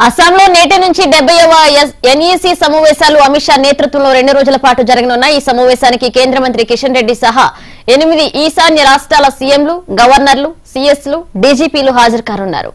అస్సాంలో నేటి నుంచి డెబ్బైవ ఎన్ఈసీ సమావేశాలు అమిత్ షా నేతృత్వంలో రెండు రోజుల పాటు జరగనున్న ఈ సమావేశానికి కేంద్ర మంత్రి కిషన్ రెడ్డి సహా ఎనిమిది ఈశాన్య రాష్ట్రాల సీఎంలు గవర్నర్లు సీఎస్లు డీజీపీలు హాజరు కానున్నారు